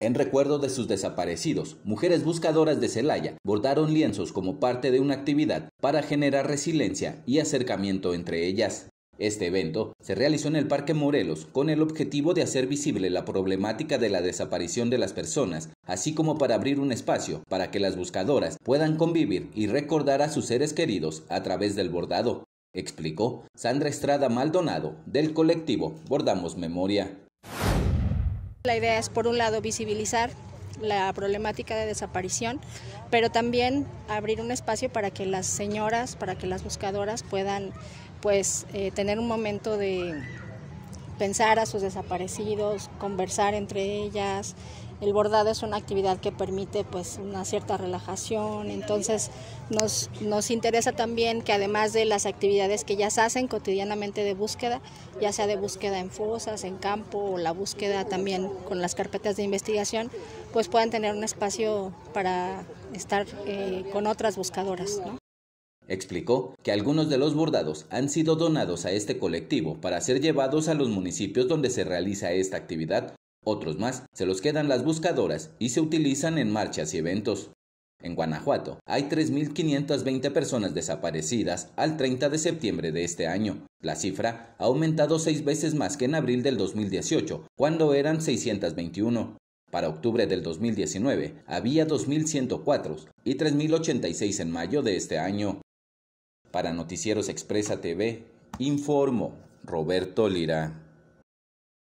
En recuerdo de sus desaparecidos, mujeres buscadoras de Celaya bordaron lienzos como parte de una actividad para generar resiliencia y acercamiento entre ellas. Este evento se realizó en el Parque Morelos con el objetivo de hacer visible la problemática de la desaparición de las personas, así como para abrir un espacio para que las buscadoras puedan convivir y recordar a sus seres queridos a través del bordado, explicó Sandra Estrada Maldonado del colectivo Bordamos Memoria. La idea es, por un lado, visibilizar la problemática de desaparición, pero también abrir un espacio para que las señoras, para que las buscadoras puedan pues eh, tener un momento de pensar a sus desaparecidos, conversar entre ellas. El bordado es una actividad que permite pues una cierta relajación, entonces nos, nos interesa también que además de las actividades que se hacen cotidianamente de búsqueda, ya sea de búsqueda en fosas, en campo o la búsqueda también con las carpetas de investigación, pues puedan tener un espacio para estar eh, con otras buscadoras. Explicó que algunos de los bordados han sido donados a este colectivo para ser llevados a los municipios donde se realiza esta actividad. Otros más se los quedan las buscadoras y se utilizan en marchas y eventos. En Guanajuato hay 3.520 personas desaparecidas al 30 de septiembre de este año. La cifra ha aumentado seis veces más que en abril del 2018, cuando eran 621. Para octubre del 2019 había 2.104 y 3.086 en mayo de este año. Para Noticieros Expresa TV, informó Roberto Lira.